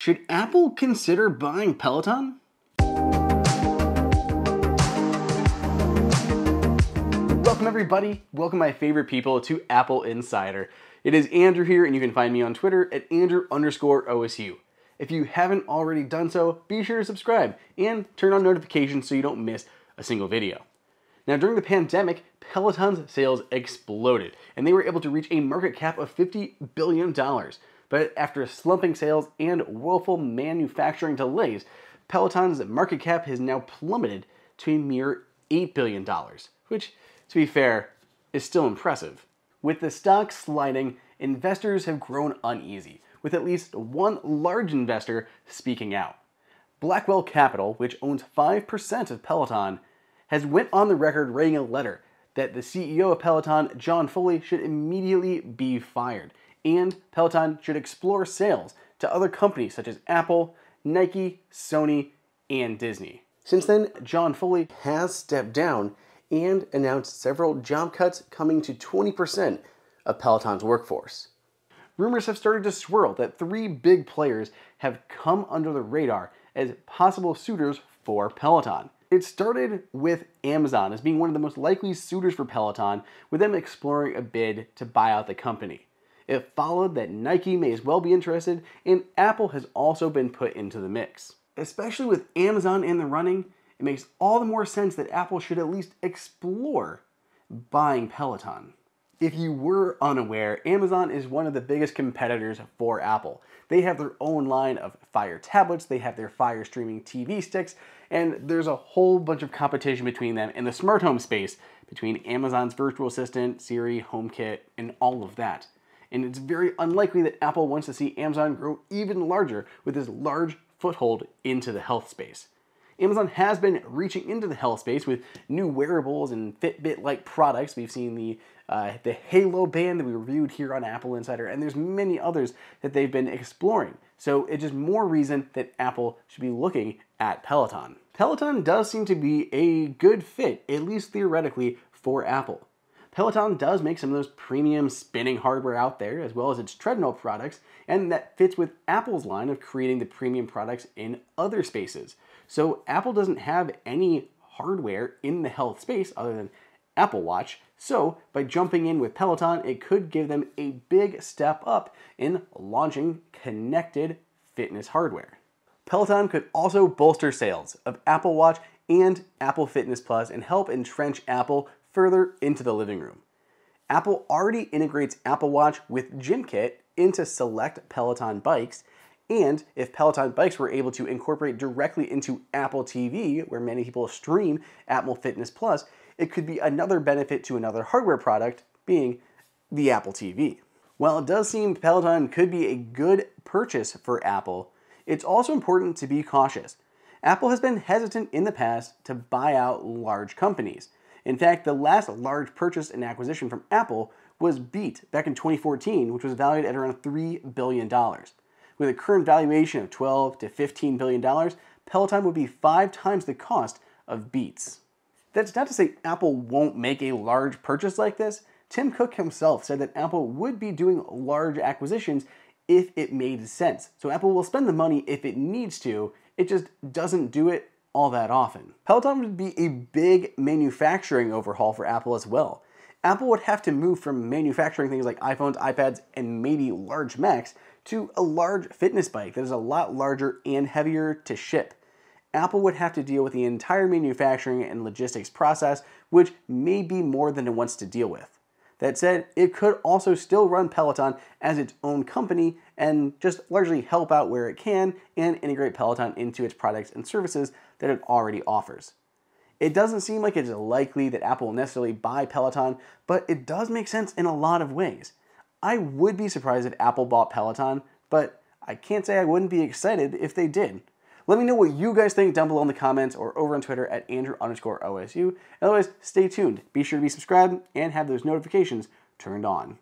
Should Apple consider buying Peloton? Welcome everybody, welcome my favorite people to AppleInsider. It is Andrew here and you can find me on Twitter at Andrew underscore OSU. If you haven't already done so, be sure to subscribe and turn on notifications so you don't miss a single video. Now during the pandemic, Peloton's sales exploded and they were able to reach a market cap of $50 billion. But after slumping sales and woeful manufacturing delays, Peloton's market cap has now plummeted to a mere $8 billion, which, to be fair, is still impressive. With the stock sliding, investors have grown uneasy, with at least one large investor speaking out. Blackwells Capital, which owns 5% of Peloton, has went on the record writing a letter that the CEO of Peloton, John Foley, should immediately be fired and Peloton should explore sales to other companies such as Apple, Nike, Sony, and Disney. Since then, John Foley has stepped down and announced several job cuts coming to 20% of Peloton's workforce. Rumors have started to swirl that three big players have come under the radar as possible suitors for Peloton. It started with Amazon as being one of the most likely suitors for Peloton, with them exploring a bid to buy out the company. It followed that Nike may as well be interested, and Apple has also been put into the mix. Especially with Amazon in the running, it makes all the more sense that Apple should at least explore buying Peloton. If you were unaware, Amazon is one of the biggest competitors for Apple. They have their own line of Fire tablets, they have their Fire streaming TV sticks, and there's a whole bunch of competition between them in the smart home space between Amazon's virtual assistant, Siri, HomeKit, and all of that and it's very unlikely that Apple wants to see Amazon grow even larger with this large foothold into the health space. Amazon has been reaching into the health space with new wearables and Fitbit-like products. We've seen the uh, the Halo band that we reviewed here on AppleInsider, and there's many others that they've been exploring. So it's just more reason that Apple should be looking at Peloton. Peloton does seem to be a good fit, at least theoretically, for Apple. Peloton does make some of those premium spinning hardware out there, as well as its treadmill products, and that fits with Apple's line of creating the premium products in other spaces. So Apple doesn't have any hardware in the health space other than Apple Watch. So by jumping in with Peloton, it could give them a big step up in launching connected fitness hardware. Peloton could also bolster sales of Apple Watch and Apple Fitness Plus and help entrench Apple further into the living room. Apple already integrates Apple Watch with GymKit into select Peloton bikes, and if Peloton bikes were able to incorporate directly into Apple TV, where many people stream Apple Fitness Plus, it could be another benefit to another hardware product, being the Apple TV. While it does seem Peloton could be a good purchase for Apple, it's also important to be cautious. Apple has been hesitant in the past to buy out large companies. In fact, the last large purchase and acquisition from Apple was Beat back in 2014, which was valued at around $3 billion. With a current valuation of 12 to $15 billion, Peloton would be five times the cost of Beats. That's not to say Apple won't make a large purchase like this. Tim Cook himself said that Apple would be doing large acquisitions if it made sense. So Apple will spend the money if it needs to, it just doesn't do it all that often. Peloton would be a big manufacturing overhaul for Apple as well. Apple would have to move from manufacturing things like iPhones, iPads, and maybe large Macs to a large fitness bike that is a lot larger and heavier to ship. Apple would have to deal with the entire manufacturing and logistics process, which may be more than it wants to deal with. That said, it could also still run Peloton as its own company and just largely help out where it can and integrate Peloton into its products and services that it already offers. It doesn't seem like it's likely that Apple will necessarily buy Peloton, but it does make sense in a lot of ways. I would be surprised if Apple bought Peloton, but I can't say I wouldn't be excited if they did. Let me know what you guys think down below in the comments or over on Twitter at Andrew underscore OSU. Otherwise, stay tuned. Be sure to be subscribed and have those notifications turned on.